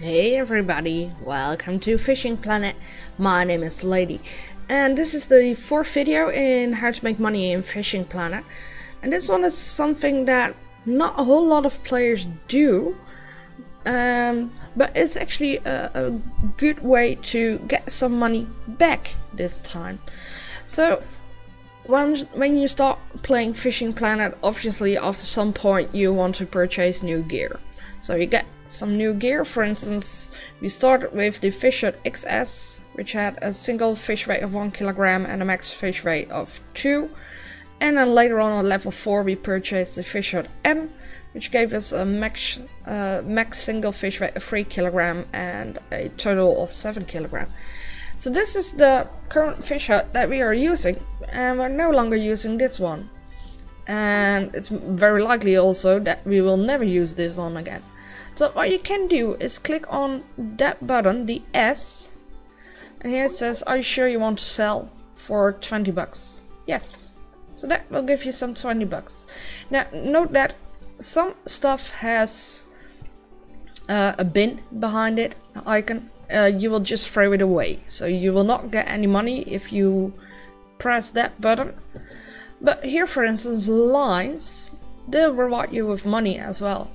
Hey everybody, welcome to Fishing Planet. My name is Lady, and this is the fourth video in how to make money in Fishing Planet. And this one is something that not a whole lot of players do, um, but it's actually a, a good way to get some money back this time. So when, when you start playing Fishing Planet, obviously after some point you want to purchase new gear. So you get some new gear. For instance, we started with the Fisher XS, which had a single fish weight of 1 kilogram and a max fish weight of 2. And then later on at level 4 we purchased the Fisher M, which gave us a max, uh, max single fish weight of 3 kilogram and a total of 7 kilogram. So this is the current Fishhook that we are using, and we're no longer using this one. And it's very likely also that we will never use this one again. So what you can do is click on that button, the S, and here it says, are you sure you want to sell for 20 bucks? Yes. So that will give you some 20 bucks. Now note that some stuff has uh, a bin behind it, icon. Uh, you will just throw it away. So you will not get any money if you press that button. But here for instance lines, they'll reward you with money as well.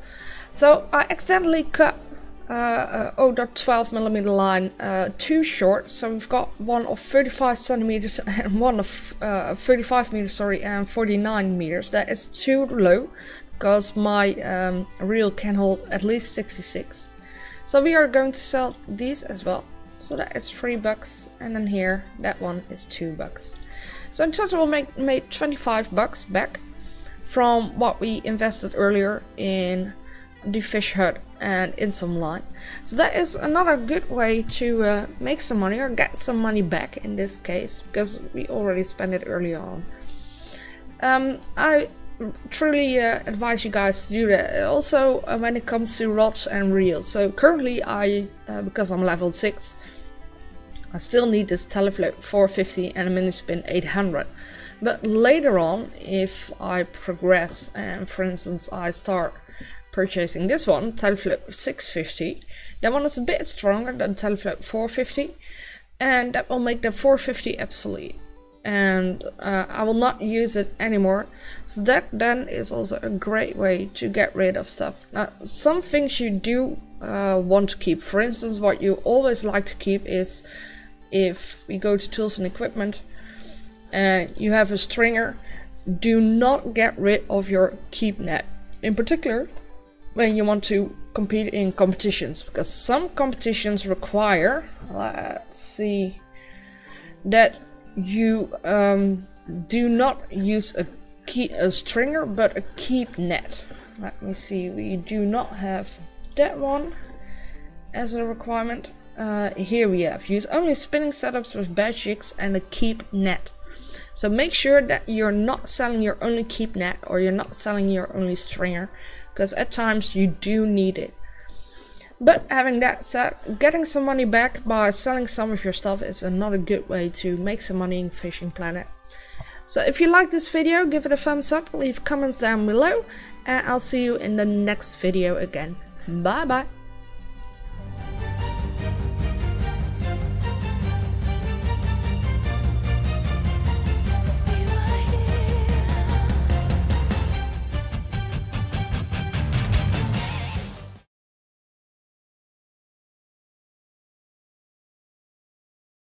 So I accidentally cut uh, a 0.12 millimeter line uh, too short. So we've got one of 35 centimeters and one of uh, 35 meters, sorry, and 49 meters. That is too low because my um, reel can hold at least 66. So we are going to sell these as well. So that is three bucks, and then here that one is two bucks. So in total, we make made 25 bucks back from what we invested earlier in the Fishhook and in some line. So that is another good way to uh, make some money or get some money back in this case because we already spent it early on. Um, I truly uh, advise you guys to do that. Also uh, when it comes to rods and reels. So currently I, uh, because I'm level 6, I still need this Telefloat 450 and a mini spin 800. But later on, if I progress and for instance I start purchasing this one, Telefloat 650. That one is a bit stronger than Telefloat 450 and that will make the 450 obsolete and uh, I will not use it anymore. So that then is also a great way to get rid of stuff. Now some things you do uh, want to keep. For instance what you always like to keep is if we go to tools and equipment and you have a stringer do not get rid of your keep net. In particular when you want to compete in competitions because some competitions require let's see that you um, do not use a key a stringer but a keep net. Let me see we do not have that one as a requirement. Uh, here we have use only spinning setups with bad jigs and a keep net so make sure that you're not selling your only keep net or you're not selling your only stringer because at times you do need it. But having that said, getting some money back by selling some of your stuff is another good way to make some money in Fishing Planet. So if you like this video, give it a thumbs up, leave comments down below, and I'll see you in the next video again. Bye bye!